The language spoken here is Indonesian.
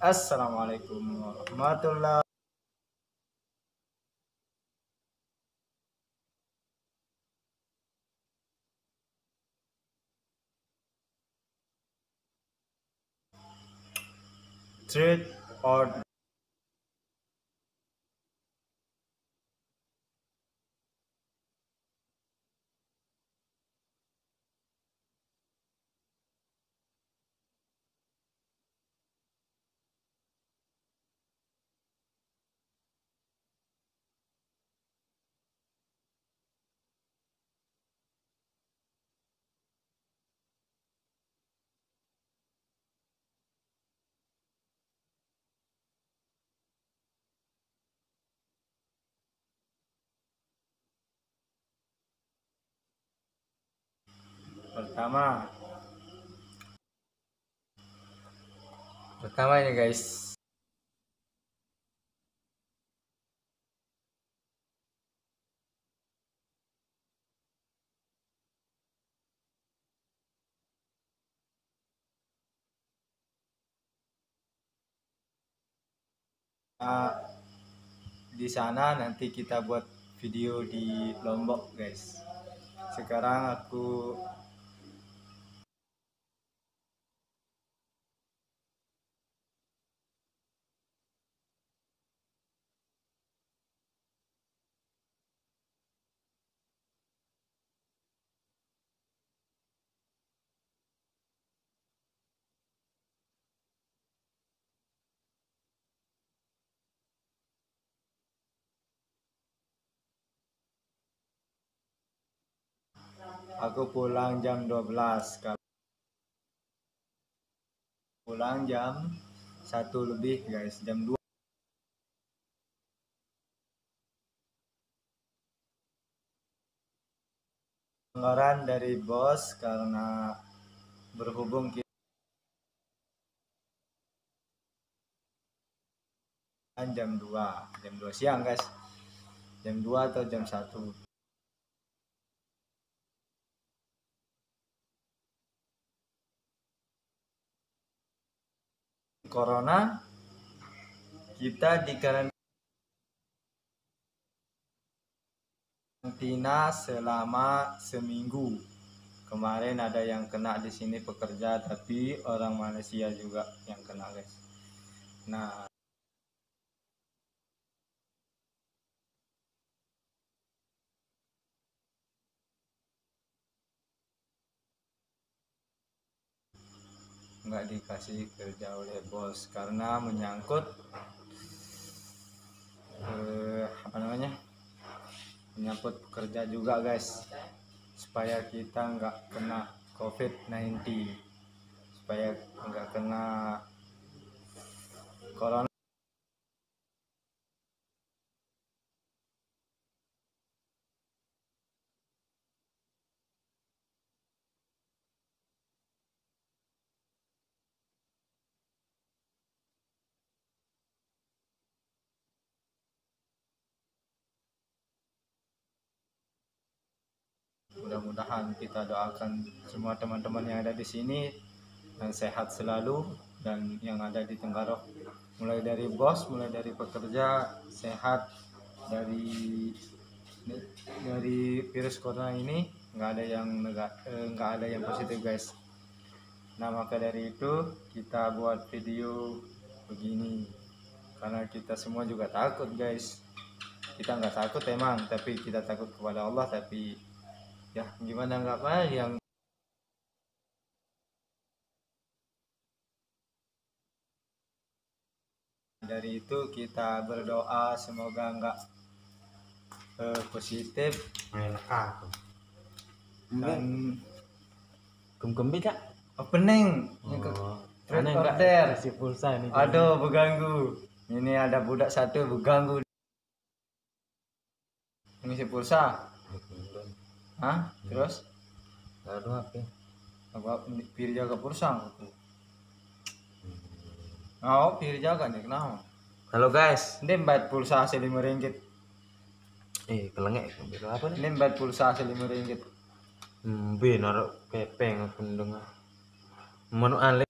Assalamualaikum warahmatullahi Trade or pertama. Pertama ini guys. Uh, di sana nanti kita buat video di Lombok guys. Sekarang aku aku pulang jam 12 kalau pulang jam satu lebih guys jam 2 anggaran dari bos karena berhubung kita jam 2 jam 2 siang guys. Jam 2 atau jam 1 corona kita di karantina selama seminggu. Kemarin ada yang kena di sini pekerja tapi orang Malaysia juga yang kena guys. Nah nggak dikasih kerja oleh bos karena menyangkut eh, apa namanya menyangkut kerja juga guys supaya kita nggak kena covid-19 supaya nggak kena corona mudah-mudahan kita doakan semua teman-teman yang ada di sini dan sehat selalu dan yang ada di Tenggarok mulai dari bos mulai dari pekerja sehat. Dari dari virus corona ini nggak ada yang eh, nggak ada yang positif guys. Nah maka dari itu? Kita buat video begini. Karena kita semua juga takut guys. Kita nggak takut emang tapi kita takut kepada Allah tapi ya gimana nggak apa yang dari itu kita berdoa semoga nggak uh, positif. Dan kum kembi kak. Opening. Oh. recorder si pulsa ini aduh berganggu ini ada budak satu berganggu ini si pulsa Hah? Terus? Baru apa? Apa pir jaga pursang aku. Oh, pir jaga nih kenapa? Halo guys. Ini empat pulsa asli lima ringgit. Eh, kelengek apa nih? Ini empat pulsa asli lima ringgit. Hmm, benar pepeng aku dengar. Manu ale